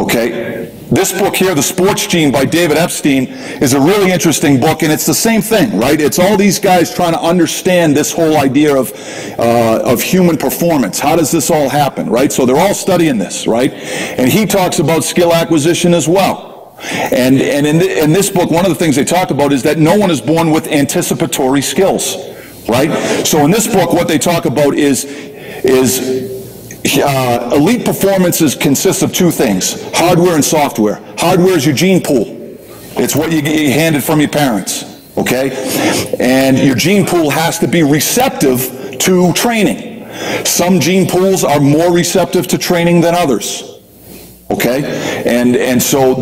Okay? This book here, The Sports Gene by David Epstein, is a really interesting book, and it's the same thing, right? It's all these guys trying to understand this whole idea of, uh, of human performance. How does this all happen, right? So they're all studying this, right? And he talks about skill acquisition as well. And, and in, in this book, one of the things they talk about is that no one is born with anticipatory skills, right? So in this book, what they talk about is, is uh, elite performances consist of two things, hardware and software. Hardware is your gene pool. It's what you get handed from your parents, okay? And your gene pool has to be receptive to training. Some gene pools are more receptive to training than others, okay? And, and so